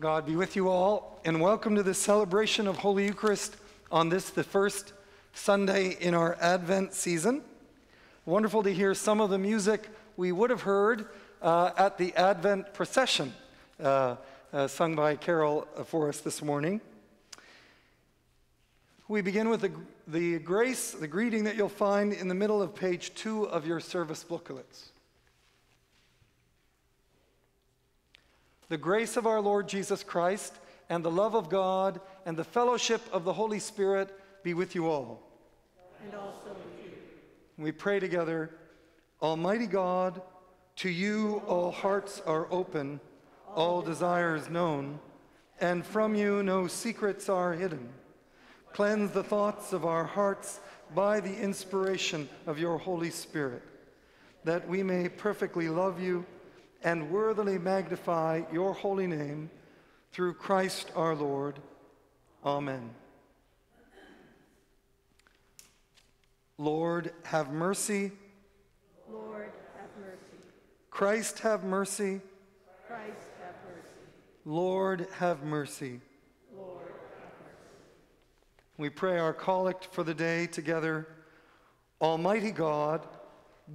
God be with you all, and welcome to the celebration of Holy Eucharist on this, the first Sunday in our Advent season. Wonderful to hear some of the music we would have heard uh, at the Advent procession, uh, uh, sung by Carol for us this morning. We begin with the, the grace, the greeting that you'll find in the middle of page two of your service booklets. The grace of our Lord Jesus Christ and the love of God and the fellowship of the Holy Spirit be with you all. And also with you. We pray together Almighty God, to you all hearts are open, all desires known, and from you no secrets are hidden. Cleanse the thoughts of our hearts by the inspiration of your Holy Spirit, that we may perfectly love you and worthily magnify your holy name through Christ our Lord. Amen. Lord, have mercy. Lord, have mercy. Christ, have mercy. Christ, have mercy. Lord, have mercy. Lord, have mercy. We pray our collect for the day together. Almighty God,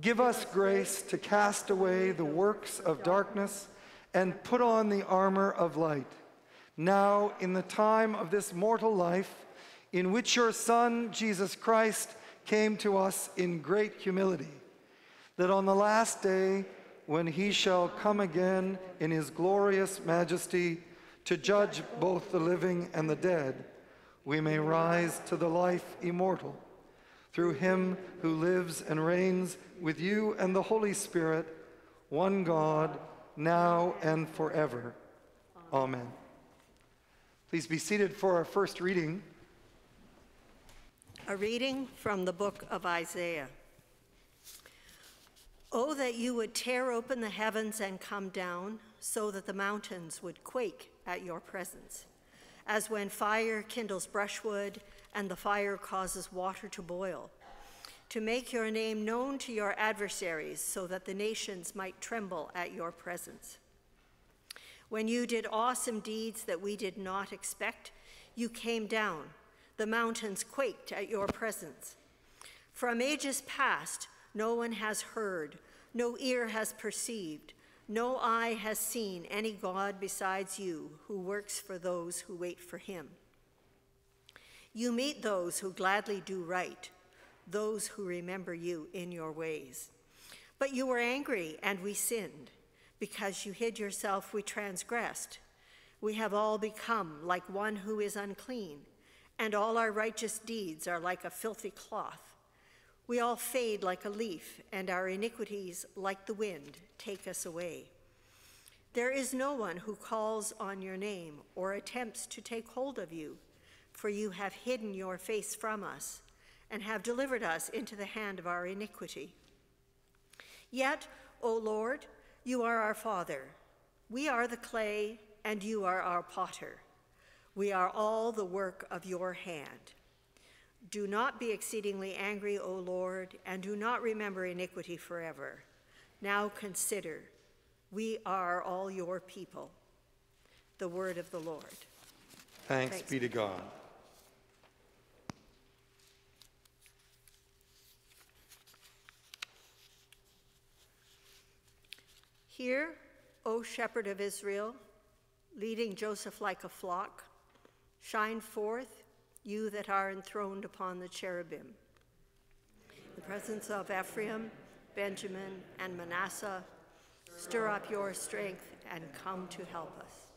give us grace to cast away the works of darkness and put on the armor of light. Now, in the time of this mortal life, in which your Son, Jesus Christ, came to us in great humility, that on the last day, when he shall come again in his glorious majesty to judge both the living and the dead, we may rise to the life immortal. Through him who lives and reigns with you and the Holy Spirit, one God, now and forever. Amen. Please be seated for our first reading. A reading from the book of Isaiah. Oh, that you would tear open the heavens and come down, so that the mountains would quake at your presence. As when fire kindles brushwood and the fire causes water to boil, to make your name known to your adversaries, so that the nations might tremble at your presence. When you did awesome deeds that we did not expect, you came down. The mountains quaked at your presence. From ages past, no one has heard, no ear has perceived, no eye has seen any God besides you who works for those who wait for him. You meet those who gladly do right, those who remember you in your ways. But you were angry, and we sinned. Because you hid yourself, we transgressed. We have all become like one who is unclean, and all our righteous deeds are like a filthy cloth. We all fade like a leaf, and our iniquities, like the wind, take us away. There is no one who calls on your name or attempts to take hold of you, for you have hidden your face from us and have delivered us into the hand of our iniquity. Yet, O Lord, you are our Father. We are the clay, and you are our potter. We are all the work of your hand. Do not be exceedingly angry, O Lord, and do not remember iniquity forever. Now consider, we are all your people. The word of the Lord. Thanks, Thanks be to God. Hear, O shepherd of Israel, leading Joseph like a flock, shine forth, you that are enthroned upon the cherubim. In the presence of Ephraim, Benjamin, and Manasseh, stir up your strength and come to help us.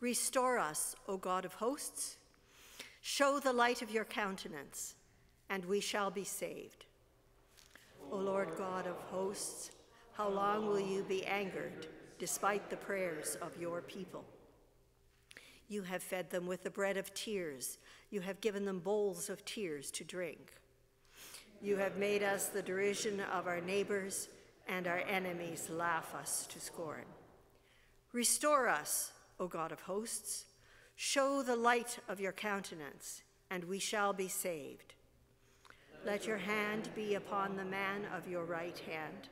Restore us, O God of hosts. Show the light of your countenance, and we shall be saved. O Lord God of hosts, how long will you be angered despite the prayers of your people? You have fed them with the bread of tears. You have given them bowls of tears to drink. You have made us the derision of our neighbors, and our enemies laugh us to scorn. Restore us, O God of hosts. Show the light of your countenance, and we shall be saved. Let your hand be upon the man of your right hand,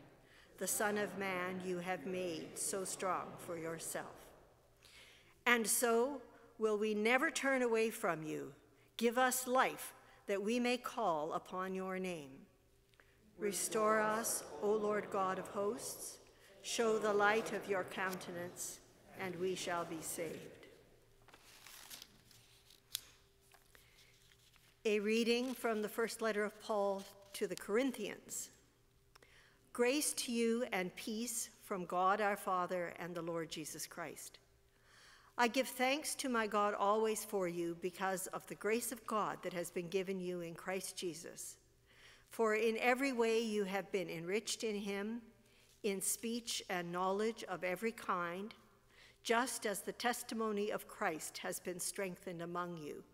the Son of Man you have made so strong for yourself. And so will we never turn away from you. Give us life that we may call upon your name. Restore us, O Lord God of hosts. Show the light of your countenance, and we shall be saved. A reading from the first letter of Paul to the Corinthians. Grace to you and peace from God our Father and the Lord Jesus Christ. I give thanks to my God always for you because of the grace of God that has been given you in Christ Jesus. For in every way you have been enriched in him, in speech and knowledge of every kind, just as the testimony of Christ has been strengthened among you,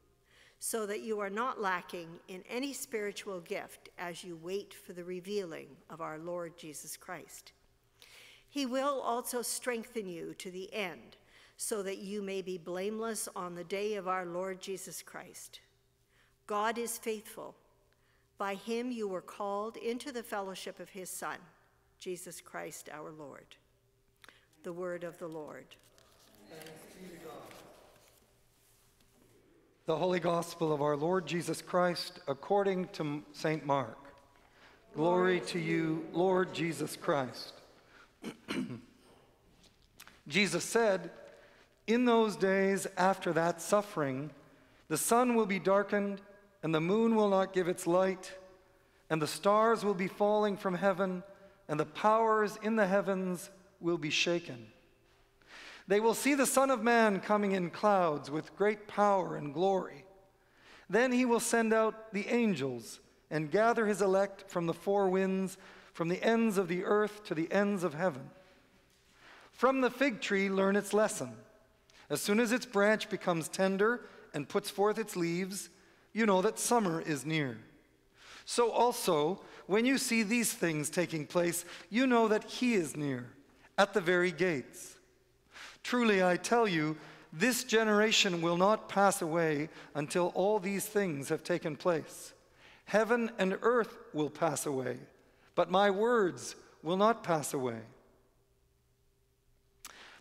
so that you are not lacking in any spiritual gift as you wait for the revealing of our Lord Jesus Christ. He will also strengthen you to the end so that you may be blameless on the day of our Lord Jesus Christ. God is faithful. By him you were called into the fellowship of his Son, Jesus Christ our Lord. The word of the Lord. The Holy Gospel of our Lord Jesus Christ according to St. Mark. Glory to you, Lord Jesus Christ. Jesus said, in those days after that suffering, the sun will be darkened, and the moon will not give its light, and the stars will be falling from heaven, and the powers in the heavens will be shaken. They will see the Son of Man coming in clouds with great power and glory. Then he will send out the angels and gather his elect from the four winds, from the ends of the earth to the ends of heaven. From the fig tree, learn its lesson. As soon as its branch becomes tender and puts forth its leaves, you know that summer is near. So also, when you see these things taking place, you know that he is near, at the very gates. Truly, I tell you, this generation will not pass away until all these things have taken place. Heaven and earth will pass away, but my words will not pass away.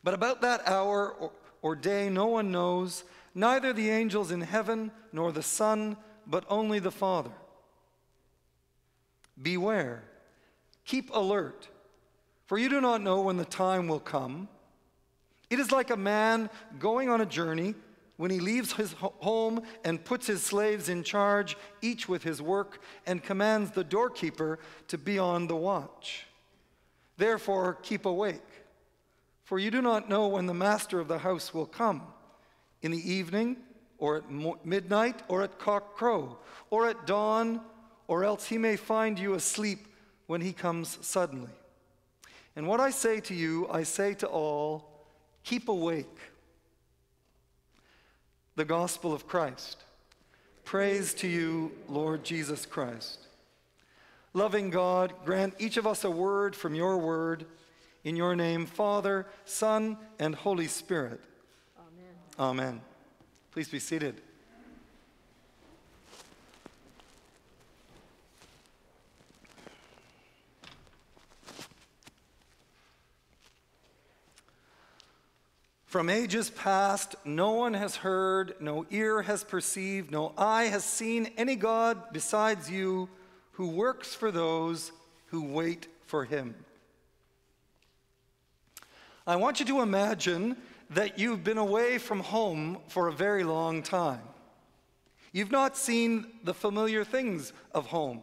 But about that hour or day no one knows, neither the angels in heaven nor the Son, but only the Father. Beware, keep alert, for you do not know when the time will come. It is like a man going on a journey when he leaves his home and puts his slaves in charge, each with his work, and commands the doorkeeper to be on the watch. Therefore, keep awake for you do not know when the master of the house will come in the evening, or at midnight, or at cockcrow, or at dawn, or else he may find you asleep when he comes suddenly. And what I say to you, I say to all keep awake. The Gospel of Christ. Praise to you, Lord Jesus Christ. Loving God, grant each of us a word from your word in your name, Father, Son, and Holy Spirit. Amen. Amen. Please be seated. From ages past, no one has heard, no ear has perceived, no eye has seen any God besides you who works for those who wait for him. I want you to imagine that you've been away from home for a very long time. You've not seen the familiar things of home.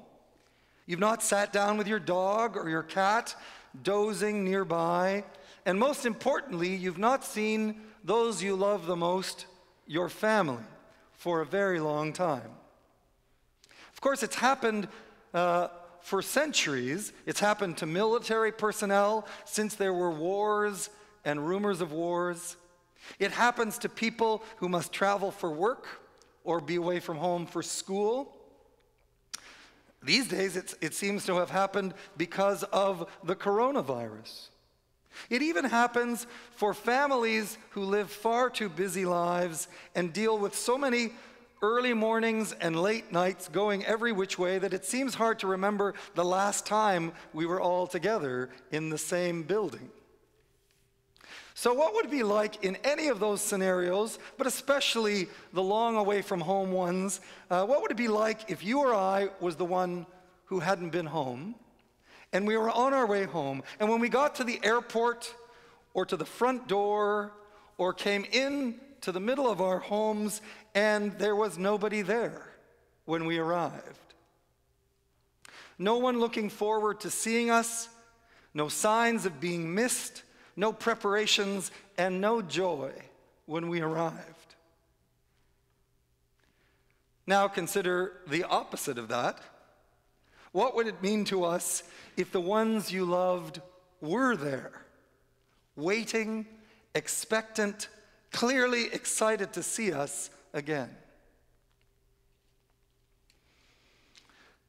You've not sat down with your dog or your cat dozing nearby. And most importantly, you've not seen those you love the most, your family, for a very long time. Of course, it's happened uh, for centuries. It's happened to military personnel since there were wars and rumors of wars. It happens to people who must travel for work or be away from home for school. These days, it seems to have happened because of the coronavirus. It even happens for families who live far too busy lives and deal with so many early mornings and late nights going every which way that it seems hard to remember the last time we were all together in the same building. So, what would it be like in any of those scenarios, but especially the long away from home ones? Uh, what would it be like if you or I was the one who hadn't been home, and we were on our way home, and when we got to the airport or to the front door or came in to the middle of our homes, and there was nobody there when we arrived? No one looking forward to seeing us, no signs of being missed no preparations, and no joy when we arrived. Now consider the opposite of that. What would it mean to us if the ones you loved were there, waiting, expectant, clearly excited to see us again?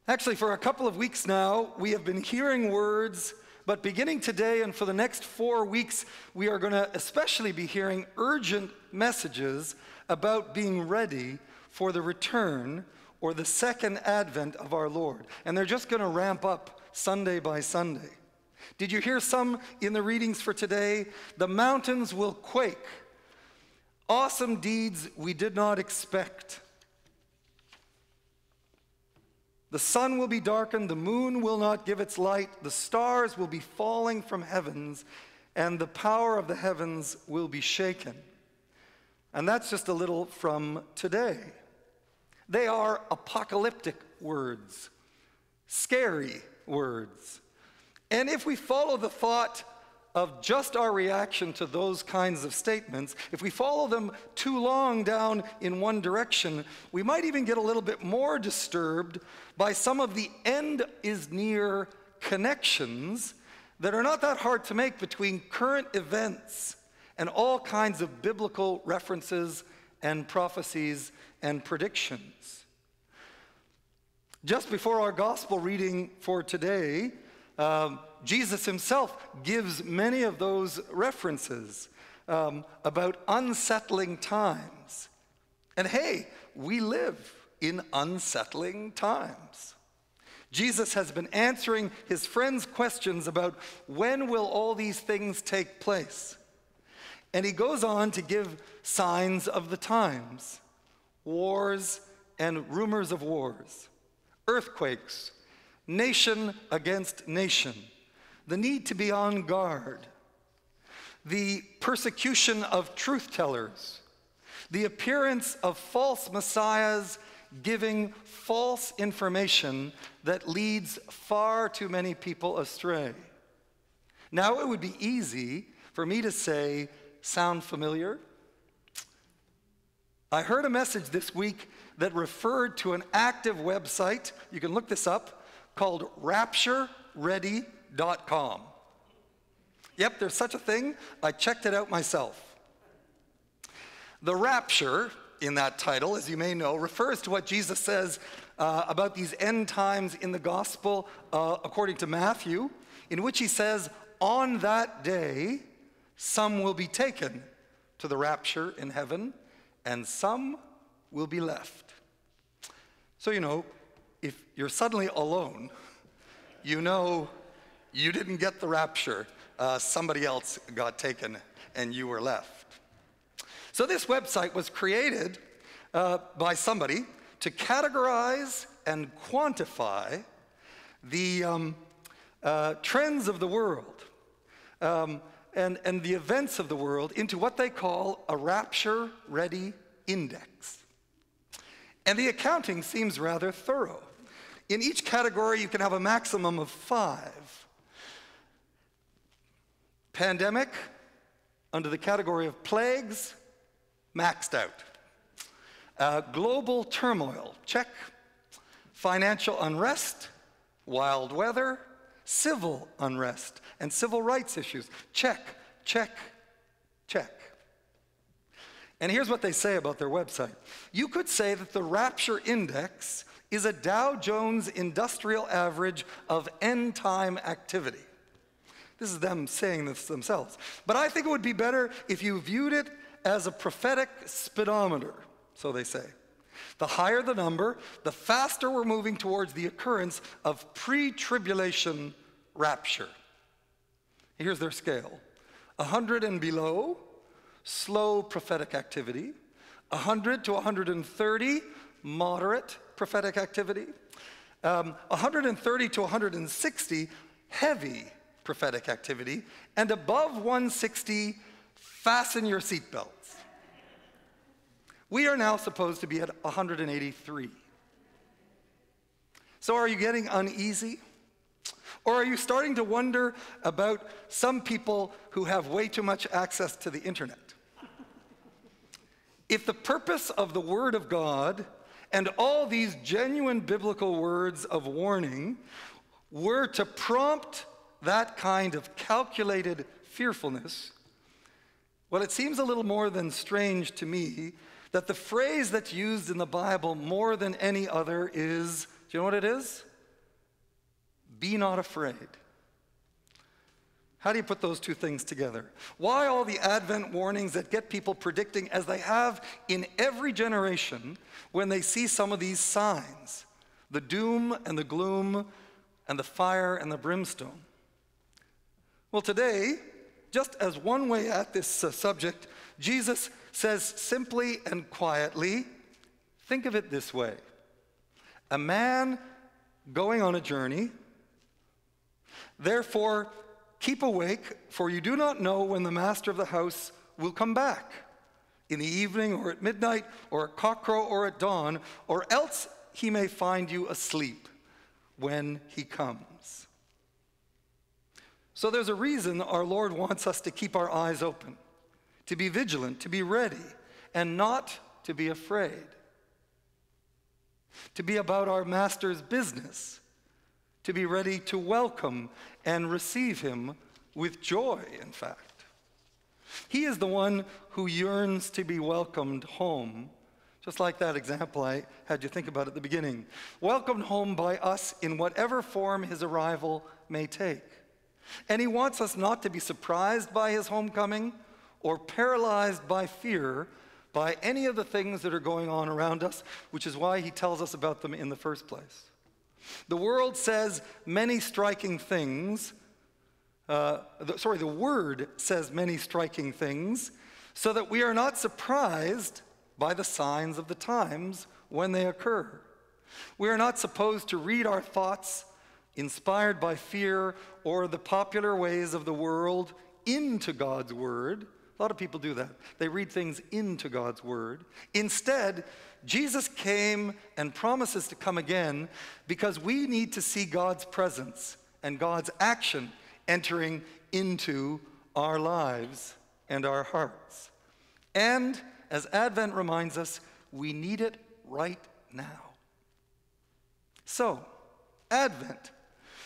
Actually, for a couple of weeks now, we have been hearing words but beginning today and for the next four weeks, we are going to especially be hearing urgent messages about being ready for the return or the second advent of our Lord. And they're just going to ramp up Sunday by Sunday. Did you hear some in the readings for today? The mountains will quake. Awesome deeds we did not expect. The sun will be darkened, the moon will not give its light, the stars will be falling from heavens, and the power of the heavens will be shaken. And that's just a little from today. They are apocalyptic words, scary words. And if we follow the thought of just our reaction to those kinds of statements, if we follow them too long down in one direction, we might even get a little bit more disturbed by some of the end is near connections that are not that hard to make between current events and all kinds of biblical references and prophecies and predictions. Just before our gospel reading for today, um, Jesus himself gives many of those references um, about unsettling times. And hey, we live in unsettling times. Jesus has been answering his friends' questions about when will all these things take place. And he goes on to give signs of the times wars and rumors of wars, earthquakes, nation against nation, the need to be on guard, the persecution of truth tellers, the appearance of false messiahs giving false information that leads far too many people astray. Now, it would be easy for me to say, sound familiar? I heard a message this week that referred to an active website, you can look this up, called raptureready.com. Yep, there's such a thing. I checked it out myself. The rapture in that title, as you may know, refers to what Jesus says uh, about these end times in the gospel uh, according to Matthew, in which he says, On that day, some will be taken to the rapture in heaven, and some will be left. So, you know, if you're suddenly alone, you know you didn't get the rapture. Uh, somebody else got taken and you were left. So, this website was created uh, by somebody to categorize and quantify the um, uh, trends of the world um, and, and the events of the world into what they call a rapture ready index. And the accounting seems rather thorough. In each category, you can have a maximum of five. Pandemic, under the category of plagues, maxed out. Uh, global turmoil, check. Financial unrest, wild weather, civil unrest, and civil rights issues, check, check, check. And here's what they say about their website. You could say that the Rapture Index is a Dow Jones industrial average of end time activity. This is them saying this themselves. But I think it would be better if you viewed it as a prophetic speedometer, so they say. The higher the number, the faster we're moving towards the occurrence of pre tribulation rapture. Here's their scale 100 and below, slow prophetic activity. 100 to 130, moderate prophetic activity. Um, 130 to 160, heavy prophetic activity. And above 160, fasten your seatbelts. We are now supposed to be at 183. So are you getting uneasy? Or are you starting to wonder about some people who have way too much access to the internet? If the purpose of the Word of God and all these genuine biblical words of warning were to prompt that kind of calculated fearfulness, well, it seems a little more than strange to me that the phrase that's used in the Bible more than any other is do you know what it is? Be not afraid. How do you put those two things together? Why all the Advent warnings that get people predicting, as they have in every generation, when they see some of these signs the doom and the gloom and the fire and the brimstone? Well, today, just as one way at this uh, subject, Jesus says simply and quietly think of it this way a man going on a journey. Therefore, keep awake, for you do not know when the master of the house will come back in the evening, or at midnight, or at cockcrow, or at dawn, or else he may find you asleep when he comes. So there's a reason our Lord wants us to keep our eyes open, to be vigilant, to be ready, and not to be afraid to be about our Master's business, to be ready to welcome and receive him with joy, in fact. He is the one who yearns to be welcomed home, just like that example I had you think about at the beginning. Welcomed home by us in whatever form his arrival may take. And he wants us not to be surprised by his homecoming or paralyzed by fear by any of the things that are going on around us, which is why he tells us about them in the first place. The world says many striking things. Uh, the, sorry, the word says many striking things, so that we are not surprised by the signs of the times when they occur. We are not supposed to read our thoughts inspired by fear or the popular ways of the world into God's word a lot of people do that. They read things into God's word. Instead, Jesus came and promises to come again because we need to see God's presence and God's action entering into our lives and our hearts. And as Advent reminds us, we need it right now. So, Advent,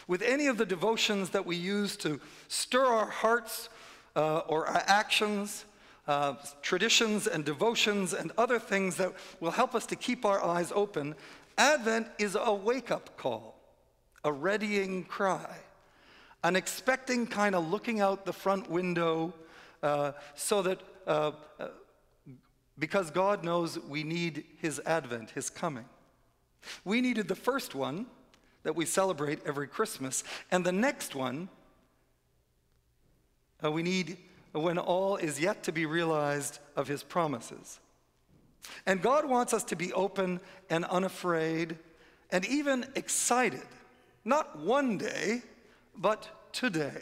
with any of the devotions that we use to stir our hearts uh, or actions, uh, traditions and devotions and other things that will help us to keep our eyes open, Advent is a wake up call, a readying cry, an expecting kind of looking out the front window uh, so that, uh, uh, because God knows we need His Advent, His coming. We needed the first one that we celebrate every Christmas, and the next one uh, we need when all is yet to be realized of his promises. And God wants us to be open and unafraid and even excited, not one day, but today.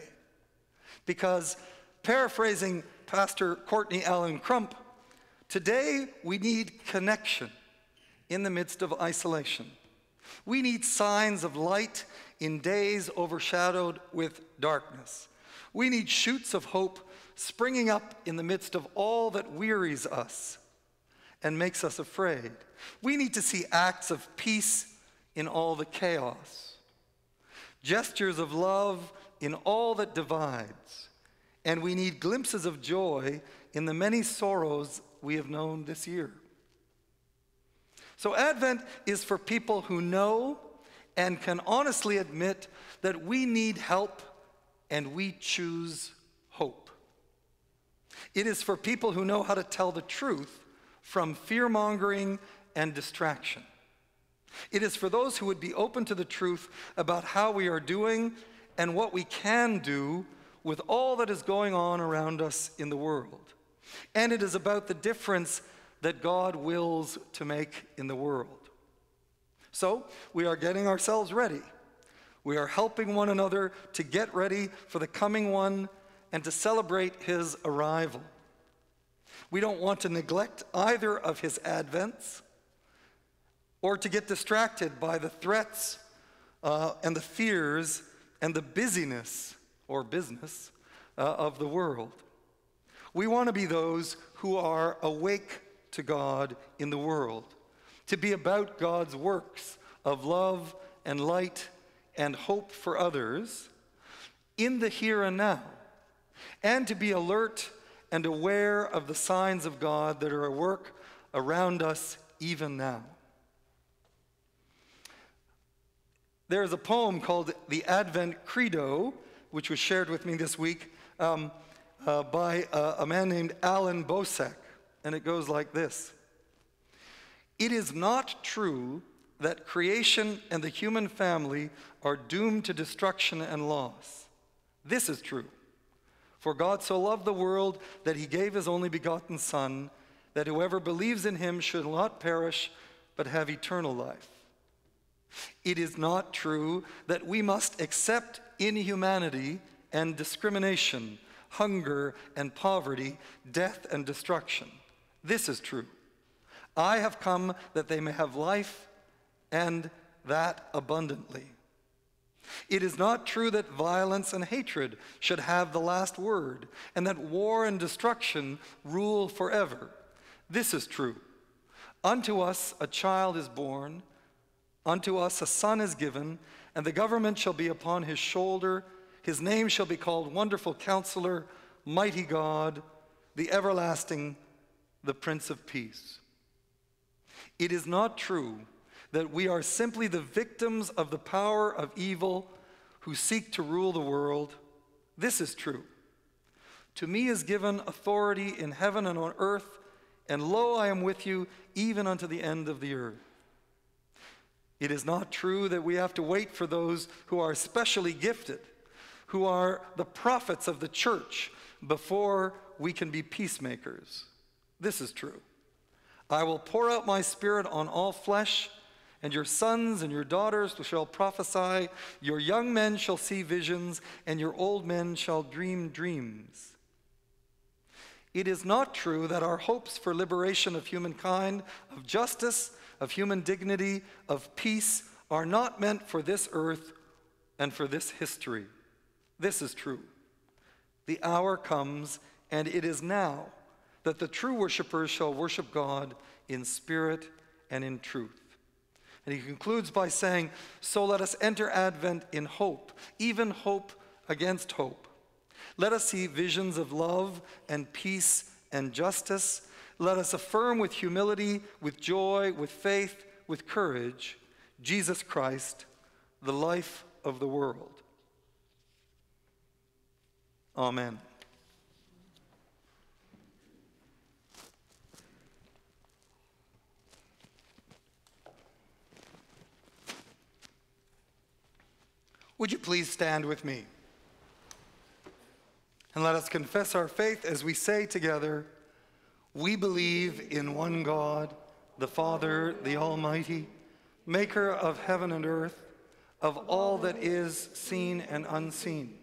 Because, paraphrasing Pastor Courtney Allen Crump, today we need connection in the midst of isolation. We need signs of light in days overshadowed with darkness. We need shoots of hope springing up in the midst of all that wearies us and makes us afraid. We need to see acts of peace in all the chaos, gestures of love in all that divides, and we need glimpses of joy in the many sorrows we have known this year. So, Advent is for people who know and can honestly admit that we need help and we choose hope. It is for people who know how to tell the truth from fear mongering and distraction. It is for those who would be open to the truth about how we are doing and what we can do with all that is going on around us in the world. And it is about the difference that God wills to make in the world. So we are getting ourselves ready. We are helping one another to get ready for the coming one and to celebrate his arrival. We don't want to neglect either of his advents or to get distracted by the threats uh, and the fears and the busyness or business uh, of the world. We want to be those who are awake to God in the world, to be about God's works of love and light and hope for others in the here and now, and to be alert and aware of the signs of God that are at work around us even now. There's a poem called The Advent Credo, which was shared with me this week um, uh, by uh, a man named Allan Boesak, and it goes like this It is not true that creation and the human family are doomed to destruction and loss. This is true. For God so loved the world that he gave his only begotten Son, that whoever believes in him should not perish, but have eternal life. It is not true that we must accept inhumanity and discrimination, hunger and poverty, death and destruction. This is true. I have come that they may have life and that abundantly. It is not true that violence and hatred should have the last word, and that war and destruction rule forever. This is true. Unto us a child is born, unto us a son is given, and the government shall be upon his shoulder. His name shall be called Wonderful Counselor, Mighty God, the Everlasting, the Prince of Peace. It is not true that we are simply the victims of the power of evil who seek to rule the world. This is true. To me is given authority in heaven and on earth, and lo, I am with you even unto the end of the earth. It is not true that we have to wait for those who are specially gifted, who are the prophets of the church, before we can be peacemakers. This is true. I will pour out my spirit on all flesh and your sons and your daughters shall prophesy, your young men shall see visions, and your old men shall dream dreams. It is not true that our hopes for liberation of humankind, of justice, of human dignity, of peace, are not meant for this earth and for this history. This is true. The hour comes, and it is now, that the true worshipers shall worship God in spirit and in truth. And he concludes by saying, So let us enter Advent in hope, even hope against hope. Let us see visions of love and peace and justice. Let us affirm with humility, with joy, with faith, with courage, Jesus Christ, the life of the world. Amen. Would you please stand with me? And let us confess our faith as we say together, We believe in one God, the Father, the Almighty, maker of heaven and earth, of all that is seen and unseen.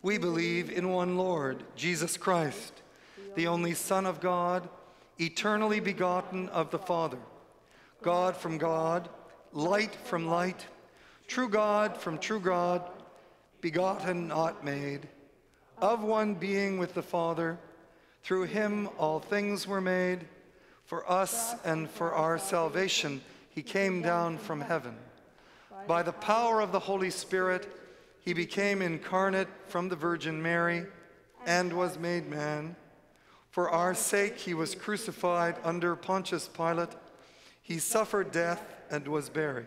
We believe in one Lord, Jesus Christ, the only Son of God, eternally begotten of the Father, God from God, light from light true God from true God, begotten, not made, of one being with the Father. Through him all things were made. For us and for our salvation, he came down from heaven. By the power of the Holy Spirit, he became incarnate from the Virgin Mary and was made man. For our sake, he was crucified under Pontius Pilate. He suffered death and was buried.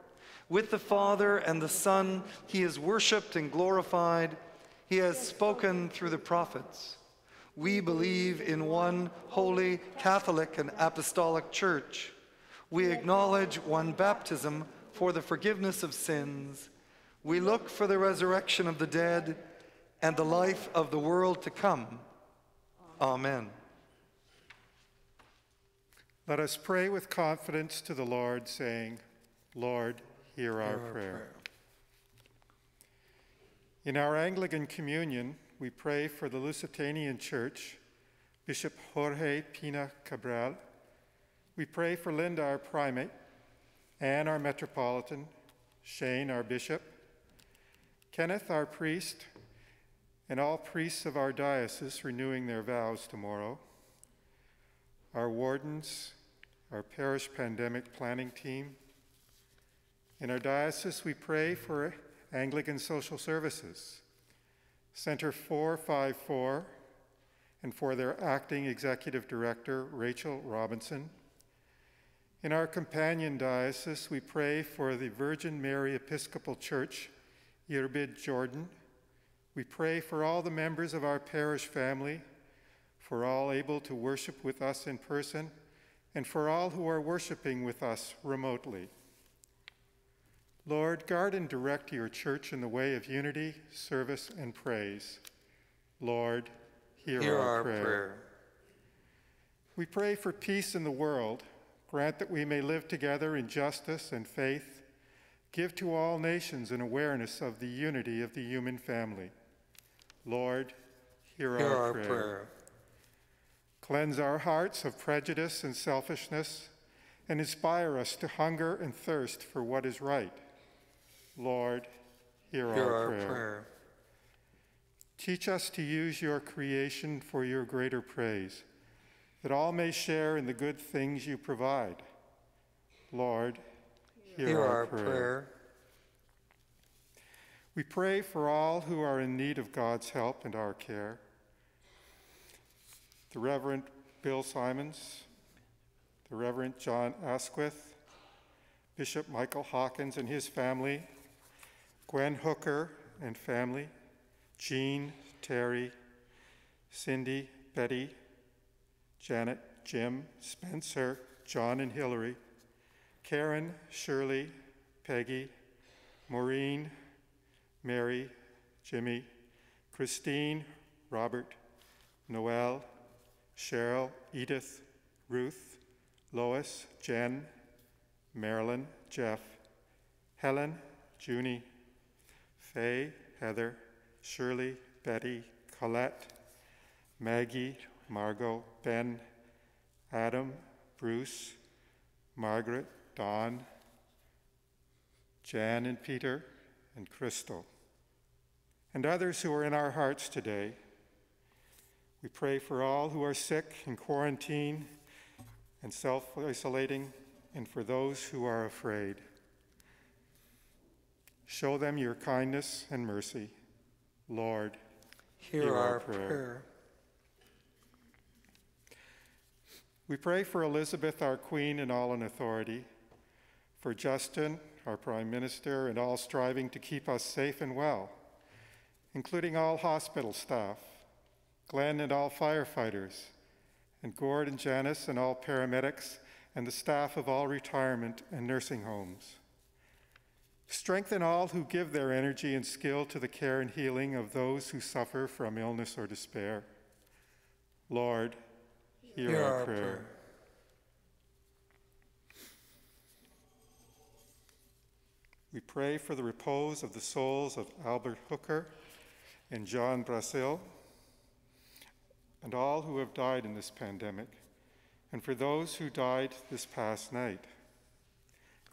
With the Father and the Son, he is worshiped and glorified. He has spoken through the prophets. We believe in one holy, Catholic, and Apostolic Church. We acknowledge one baptism for the forgiveness of sins. We look for the resurrection of the dead and the life of the world to come. Amen. Let us pray with confidence to the Lord, saying, Lord, hear our, prayer. In our Anglican communion, we pray for the Lusitanian Church, Bishop Jorge Pina Cabral. We pray for Linda, our primate, Anne, our metropolitan, Shane, our bishop, Kenneth, our priest, and all priests of our diocese renewing their vows tomorrow, our wardens, our parish pandemic planning team. In our diocese, we pray for Anglican Social Services, Center 454, and for their acting executive director, Rachel Robinson. In our companion diocese, we pray for the Virgin Mary Episcopal Church, Irbid, Jordan. We pray for all the members of our parish family, for all able to worship with us in person, and for all who are worshiping with us remotely. Lord, guard and direct your church in the way of unity, service, and praise. Lord, hear, Hear our, our prayer. prayer. We pray for peace in the world. Grant that we may live together in justice and faith. Give to all nations an awareness of the unity of the human family. Lord, hear, Hear our, our prayer. prayer. Cleanse our hearts of prejudice and selfishness, and inspire us to hunger and thirst for what is right. Lord, hear, Hear our, our prayer. prayer. Teach us to use your creation for your greater praise, that all may share in the good things you provide. Lord, hear, Hear our, our prayer. prayer. We pray for all who are in need of God's help and our care. The Reverend Bill Simons, the Reverend John Asquith, Bishop Michael Hawkins and his family, Gwen Hooker and family, Jean, Terry, Cindy, Betty, Janet, Jim, Spencer, John and Hillary, Karen, Shirley, Peggy, Maureen, Mary, Jimmy, Christine, Robert, Noel, Cheryl, Edith, Ruth, Lois, Jen, Marilyn, Jeff, Helen, Junie, Faye, Heather, Shirley, Betty, Colette, Maggie, Margot, Ben, Adam, Bruce, Margaret, Don, Jan and Peter, and Crystal, and others who are in our hearts today. We pray for all who are sick in quarantine and self isolating, and for those who are afraid. Show them your kindness and mercy. Lord, Hear, Hear our our prayer. prayer. we pray for Elizabeth, our Queen, and all in authority, for Justin, our Prime Minister, and all striving to keep us safe and well, including all hospital staff, Glenn and all firefighters, and Gord and Janice and all paramedics, and the staff of all retirement and nursing homes. Strengthen all who give their energy and skill to the care and healing of those who suffer from illness or despair. Lord, hear, Hear our, our prayer. prayer. We pray for the repose of the souls of Albert Hooker and John Brasil and all who have died in this pandemic, and for those who died this past night.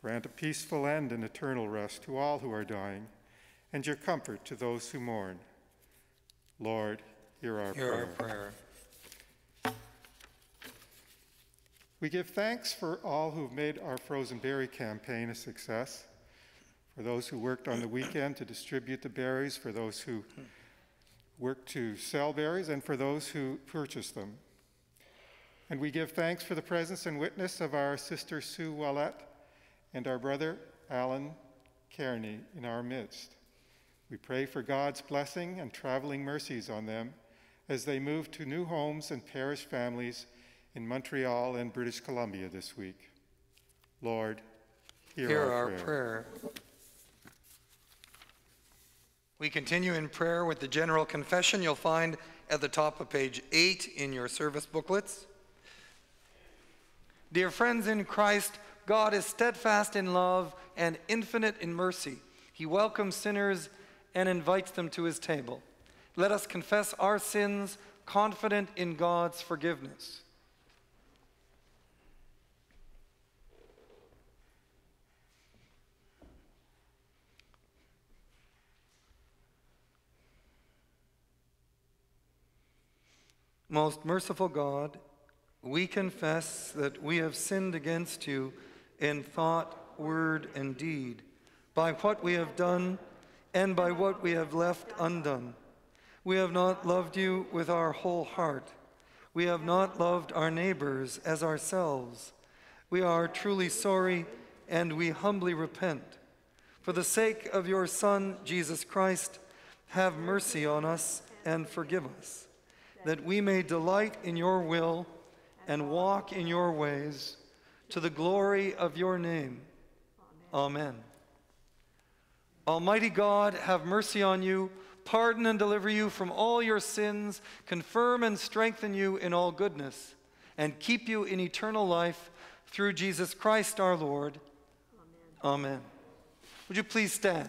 Grant a peaceful end and eternal rest to all who are dying, and your comfort to those who mourn. Lord, hear our Hear prayer. our prayer. We give thanks for all who've made our frozen berry campaign a success, for those who worked on the weekend to distribute the berries, for those who work to sell berries and for those who purchase them. And we give thanks for the presence and witness of our sister Sue Wallette and our brother Alan Kearney in our midst. We pray for God's blessing and traveling mercies on them as they move to new homes and parish families in Montreal and British Columbia this week. Lord, hear, Hear our, our prayer. prayer. We continue in prayer with the general confession you'll find at the top of page 8 in your service booklets. Dear friends in Christ, God is steadfast in love and infinite in mercy. He welcomes sinners and invites them to his table. Let us confess our sins, confident in God's forgiveness. Most merciful God, we confess that we have sinned against you in thought, word, and deed, by what we have done and by what we have left undone. We have not loved you with our whole heart. We have not loved our neighbors as ourselves. We are truly sorry and we humbly repent. For the sake of your Son, Jesus Christ, have mercy on us and forgive us that we may delight in your will and walk in your ways to the glory of your name. Amen. Almighty God, have mercy on you, pardon and deliver you from all your sins, confirm and strengthen you in all goodness, and keep you in eternal life through Jesus Christ our Lord. Amen. Amen. Would you please stand?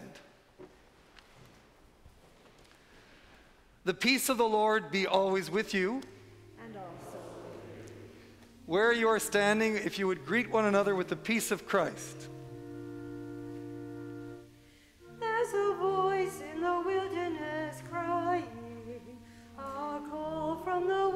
The peace of the Lord be always with you. Where you are standing, if you would greet one another with the peace of Christ. There's a voice in the wilderness crying, a call from the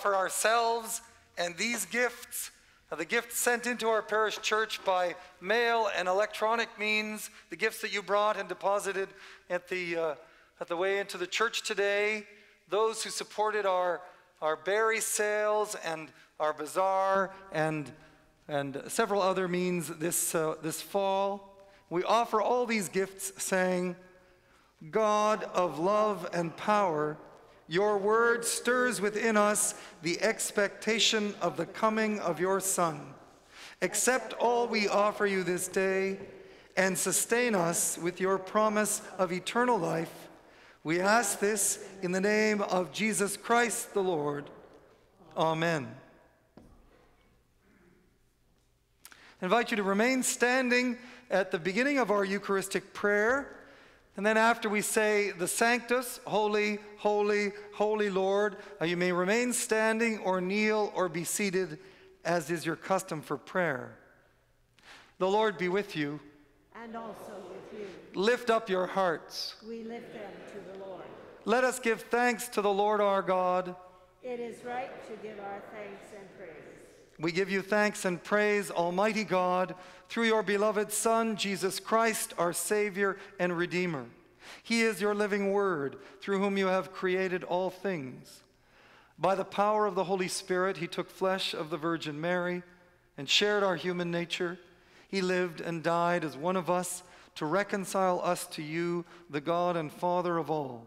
offer ourselves and these gifts, uh, the gifts sent into our parish church by mail and electronic means, the gifts that you brought and deposited at the, uh, at the way into the church today, those who supported our, our berry sales and our bazaar and, and several other means this, uh, this fall. We offer all these gifts saying, God of love and power, your word stirs within us the expectation of the coming of your Son. Accept all we offer you this day and sustain us with your promise of eternal life. We ask this in the name of Jesus Christ the Lord. Amen. I invite you to remain standing at the beginning of our Eucharistic prayer. And then after we say the Sanctus, Holy, Holy, Holy Lord, uh, you may remain standing or kneel or be seated as is your custom for prayer. The Lord be with you. And also with you. Lift up your hearts. We lift them to the Lord. Let us give thanks to the Lord our God. It is right to give our thanks and. We give you thanks and praise, Almighty God, through your beloved Son, Jesus Christ, our Savior and Redeemer. He is your living Word, through whom you have created all things. By the power of the Holy Spirit, he took flesh of the Virgin Mary and shared our human nature. He lived and died as one of us to reconcile us to you, the God and Father of all.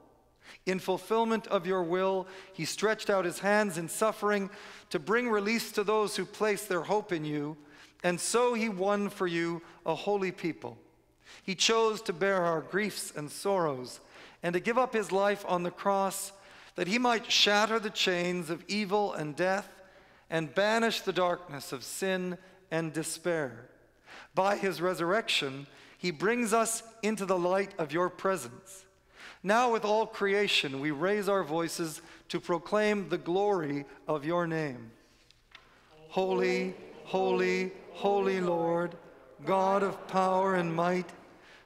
In fulfillment of your will, he stretched out his hands in suffering to bring release to those who place their hope in you, and so he won for you a holy people. He chose to bear our griefs and sorrows and to give up his life on the cross that he might shatter the chains of evil and death and banish the darkness of sin and despair. By his resurrection, he brings us into the light of your presence. Now, with all creation, we raise our voices to proclaim the glory of your name. Holy, holy, holy Lord, God of power and might,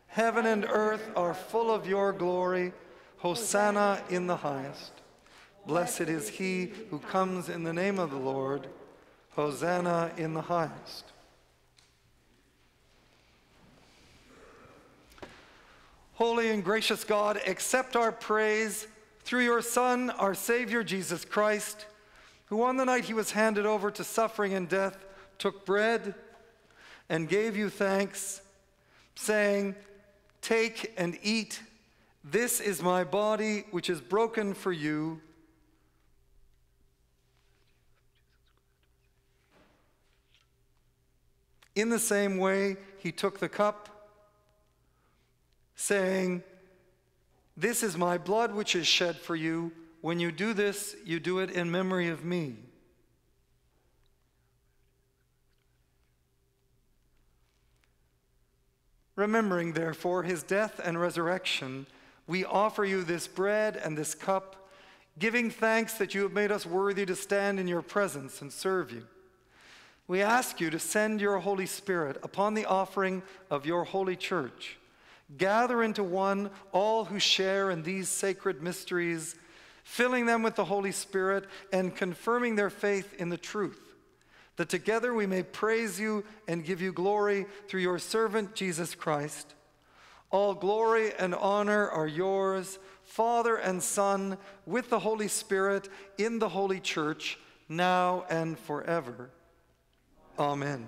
heaven and earth are full of your glory. Hosanna in the highest. Blessed is he who comes in the name of the Lord. Hosanna in the highest. Holy and gracious God, accept our praise through your Son, our Savior Jesus Christ, who on the night he was handed over to suffering and death took bread and gave you thanks, saying, Take and eat. This is my body, which is broken for you. In the same way, he took the cup saying, This is my blood which is shed for you. When you do this, you do it in memory of me. Remembering, therefore, his death and resurrection, we offer you this bread and this cup, giving thanks that you have made us worthy to stand in your presence and serve you. We ask you to send your Holy Spirit upon the offering of your holy church Gather into one all who share in these sacred mysteries, filling them with the Holy Spirit and confirming their faith in the truth, that together we may praise you and give you glory through your servant Jesus Christ. All glory and honor are yours, Father and Son, with the Holy Spirit, in the Holy Church, now and forever. Amen.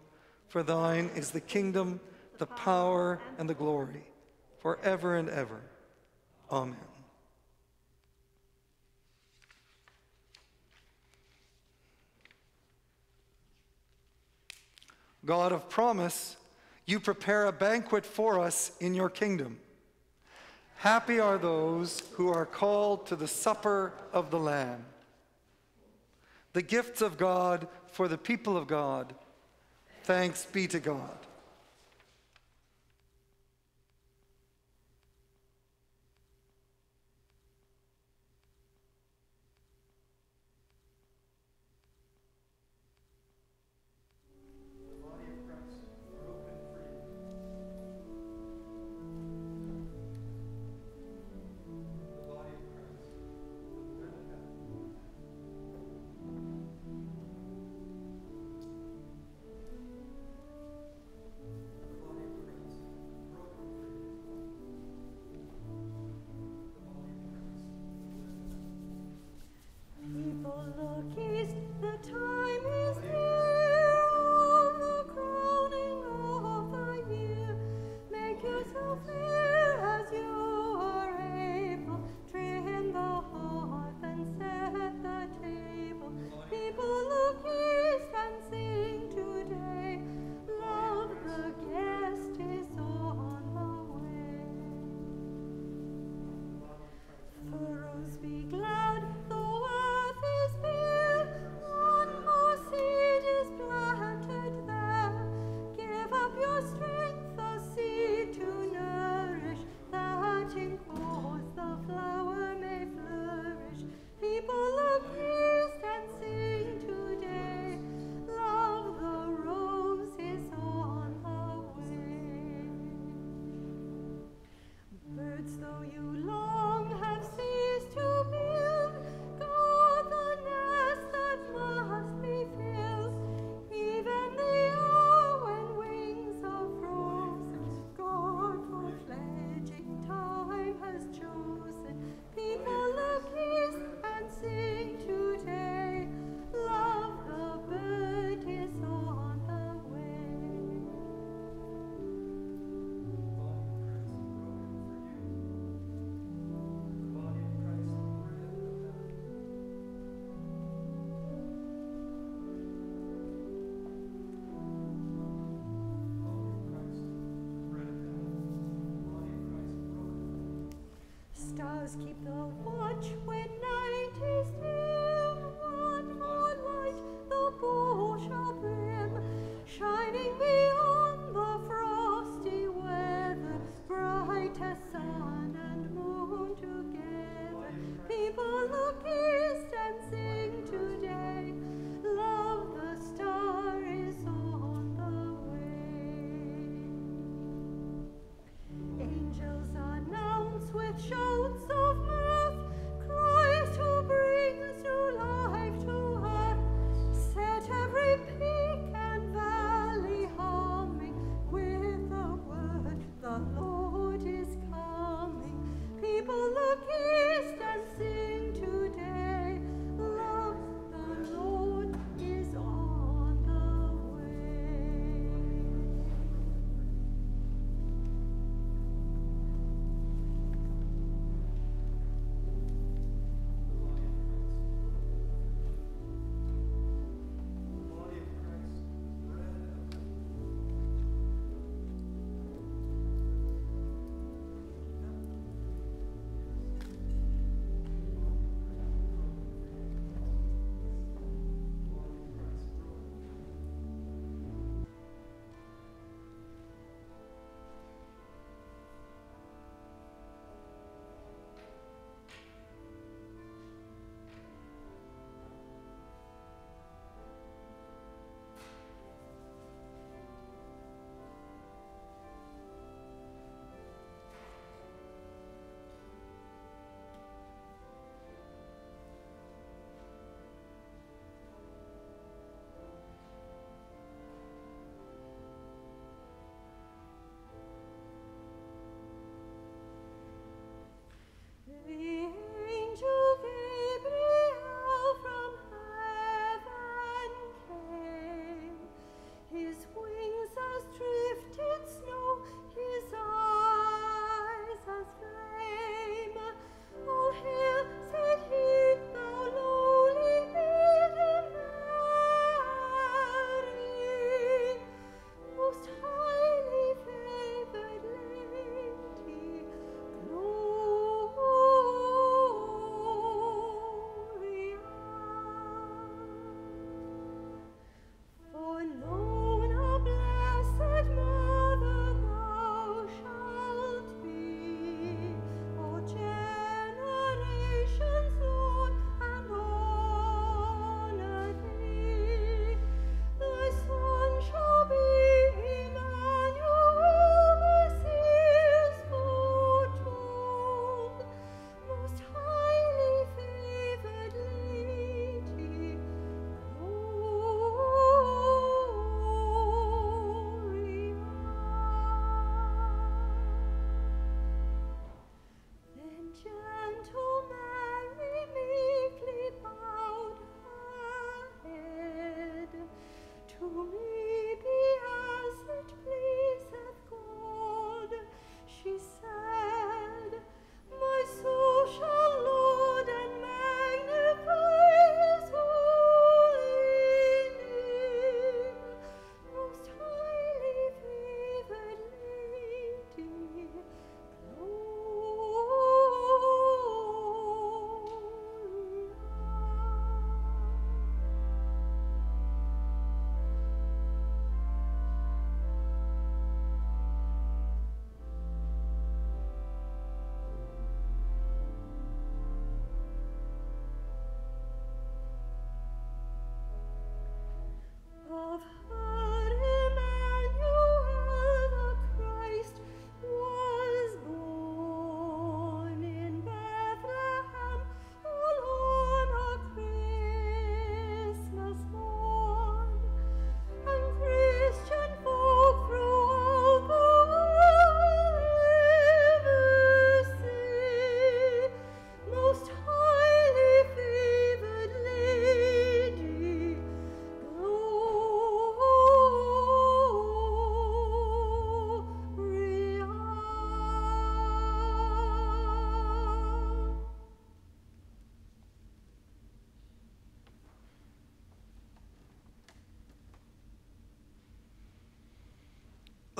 For thine is the kingdom, the power, and the glory, forever and ever. Amen. God of promise, you prepare a banquet for us in your kingdom. Happy are those who are called to the supper of the Lamb. The gifts of God for the people of God. Thanks be to God. Stars keep the watch when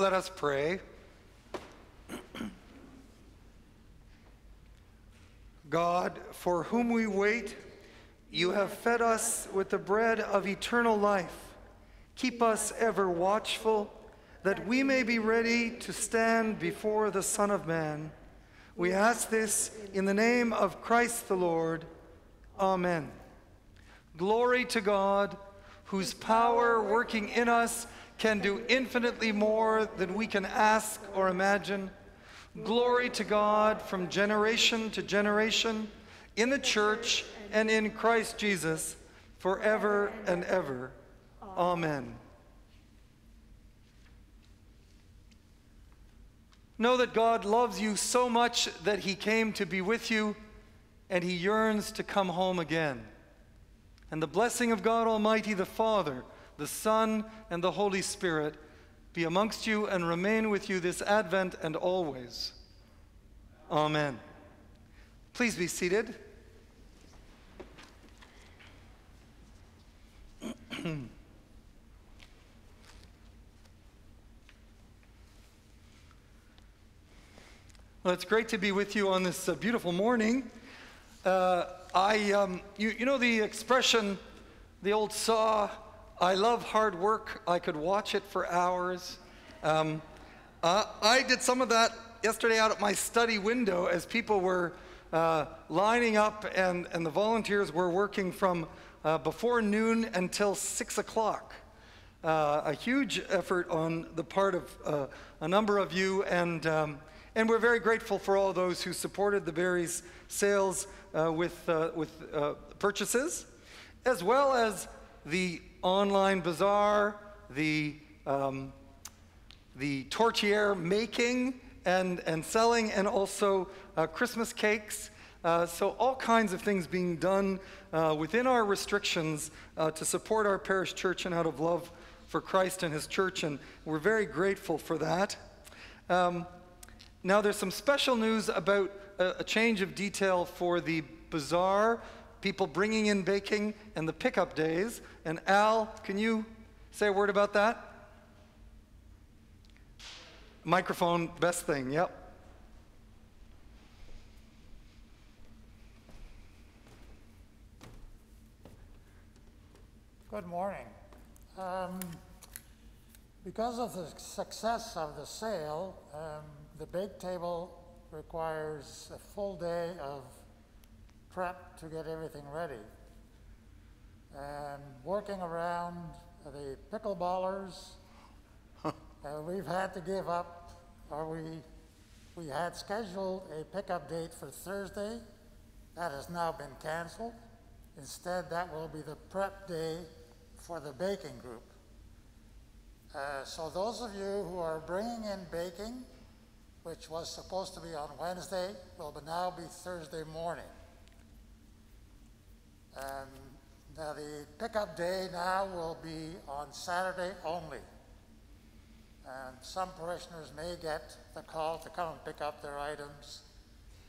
Let us pray. God, for whom we wait, you have fed us with the bread of eternal life. Keep us ever watchful, that we may be ready to stand before the Son of Man. We ask this in the name of Christ the Lord. Amen. Glory to God, whose power working in us can do infinitely more than we can ask or imagine. Glory to God from generation to generation in the church and in Christ Jesus forever and ever. Amen. Know that God loves you so much that he came to be with you and he yearns to come home again. And the blessing of God Almighty, the Father, the Son, and the Holy Spirit be amongst you and remain with you this Advent and always. Amen. Please be seated. well, it's great to be with you on this uh, beautiful morning. Uh, I, um, you, you know the expression, the old saw, I love hard work. I could watch it for hours. Um, uh, I did some of that yesterday out at my study window as people were uh, lining up and, and the volunteers were working from uh, before noon until 6 o'clock. Uh, a huge effort on the part of uh, a number of you, and, um, and we're very grateful for all those who supported the berries sales uh, with, with purchases, as well as the online bazaar, the, um, the tourtière making and, and selling, and also uh, Christmas cakes. Uh, so, all kinds of things being done uh, within our restrictions uh, to support our parish church and out of love for Christ and His church, and we're very grateful for that. Um, now, there's some special news about a, a change of detail for the bazaar people bringing in baking and the pickup days. And Al, can you say a word about that? Microphone, best thing, yep. Good morning. Um, because of the success of the sale, um, the bake table requires a full day of prep to get everything ready. And working around the pickleballers, uh, we've had to give up, or we, we had scheduled a pickup date for Thursday. That has now been canceled. Instead, that will be the prep day for the baking group. Uh, so those of you who are bringing in baking, which was supposed to be on Wednesday, will now be Thursday morning. Um, now the pickup day now will be on Saturday only. And some parishioners may get the call to come and pick up their items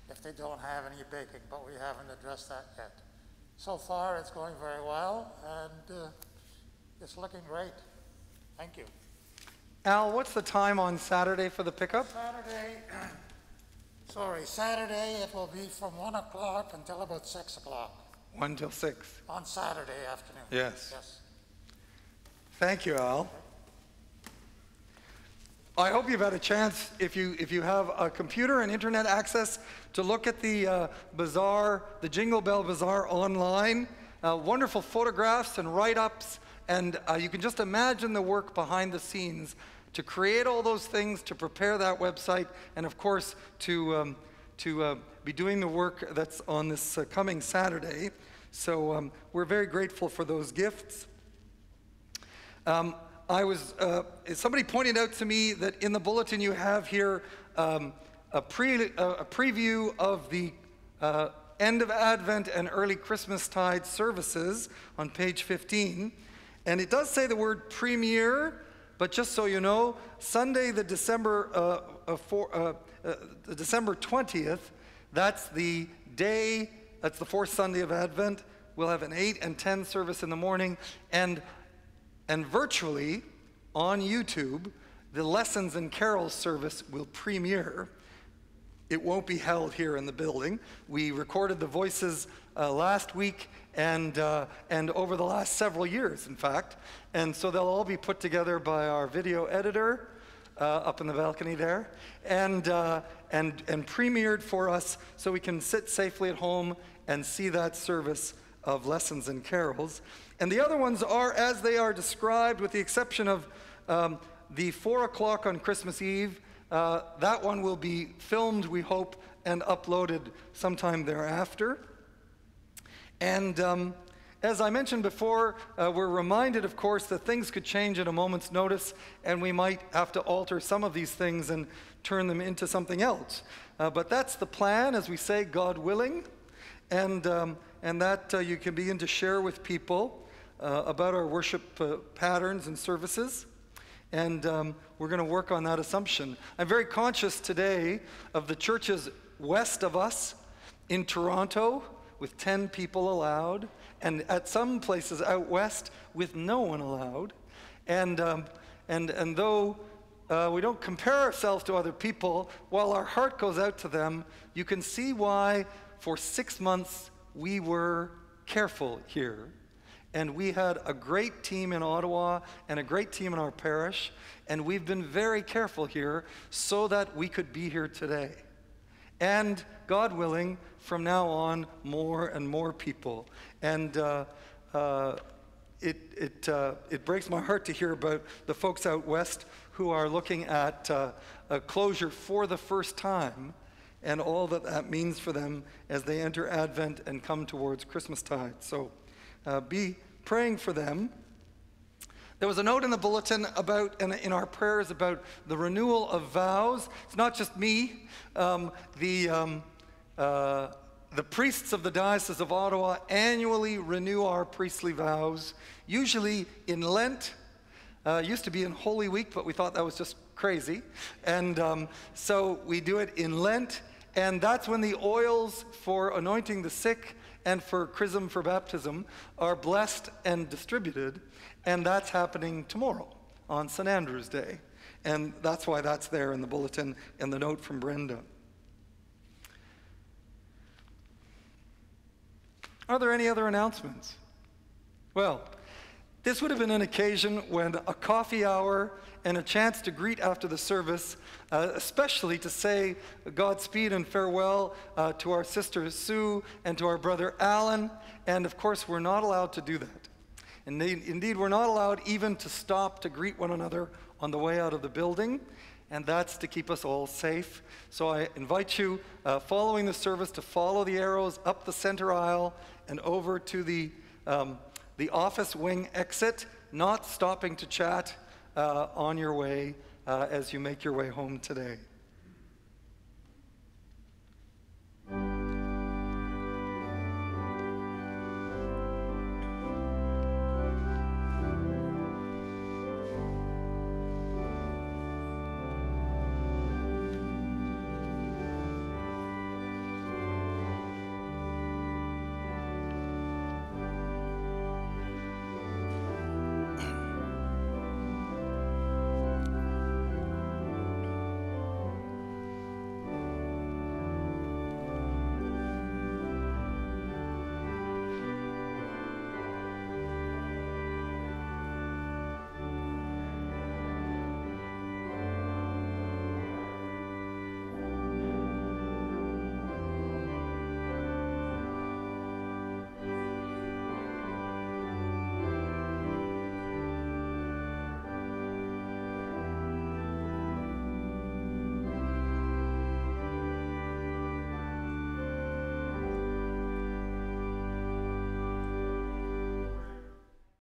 if they don't have any baking, but we haven't addressed that yet. So far, it's going very well, and uh, it's looking great. Thank you. Al, what's the time on Saturday for the pickup? Saturday, sorry, Saturday it will be from 1 o'clock until about 6 o'clock. 1 till 6. On Saturday afternoon. Yes. Yes. Thank you, Al. I hope you've had a chance, if you, if you have a computer and internet access, to look at the uh, bazaar, the Jingle Bell Bazaar online. Uh, wonderful photographs and write ups, and uh, you can just imagine the work behind the scenes to create all those things, to prepare that website, and of course, to, um, to uh, be doing the work that's on this uh, coming Saturday. So um, we're very grateful for those gifts. Um, I was, uh, somebody pointed out to me that in the bulletin you have here um, a, pre, a, preview of the uh, end of Advent and early Christmastide services on page 15. And it does say the word premiere, but just so you know, Sunday, the December, uh, uh for, uh, December 20th, that's the day, that's the fourth Sunday of Advent. We'll have an 8 and 10 service in the morning. And, and virtually on YouTube, the Lessons and Carols service will premiere. It won't be held here in the building. We recorded the voices uh, last week and, uh, and over the last several years, in fact. And so they'll all be put together by our video editor uh, up in the balcony there and, uh, and, and premiered for us so we can sit safely at home and see that service of lessons and carols. And the other ones are as they are described, with the exception of um, the four o'clock on Christmas Eve. Uh, that one will be filmed, we hope, and uploaded sometime thereafter. And um, as I mentioned before, uh, we're reminded, of course, that things could change at a moment's notice, and we might have to alter some of these things and turn them into something else. Uh, but that's the plan, as we say, God willing, and, um, and that uh, you can begin to share with people uh, about our worship uh, patterns and services. And um, we're going to work on that assumption. I'm very conscious today of the churches west of us in Toronto with 10 people allowed, and at some places out west with no one allowed. And, um, and, and though uh, we don't compare ourselves to other people, while our heart goes out to them, you can see why for six months we were careful here. And we had a great team in Ottawa and a great team in our parish, and we've been very careful here so that we could be here today. And God willing, from now on, more and more people. And uh, uh, it, it, uh, it breaks my heart to hear about the folks out west who are looking at uh, a closure for the first time and all that that means for them as they enter Advent and come towards Christmastide. So uh, be praying for them. There was a note in the bulletin about, and in our prayers, about the renewal of vows. It's not just me. Um, the, um, uh, the priests of the Diocese of Ottawa annually renew our priestly vows, usually in Lent. Uh, used to be in Holy Week, but we thought that was just crazy. And um, so we do it in Lent, and that's when the oils for anointing the sick and for chrism for baptism are blessed and distributed, and that's happening tomorrow on St. Andrew's Day. And that's why that's there in the bulletin and the note from Brenda. Are there any other announcements? Well, this would have been an occasion when a coffee hour and a chance to greet after the service, uh, especially to say Godspeed and farewell uh, to our sister Sue and to our brother Alan. And of course, we're not allowed to do that. Indeed, indeed, we're not allowed even to stop to greet one another on the way out of the building and that's to keep us all safe. So I invite you, uh, following the service, to follow the arrows up the center aisle and over to the, um, the office wing exit, not stopping to chat uh, on your way uh, as you make your way home today.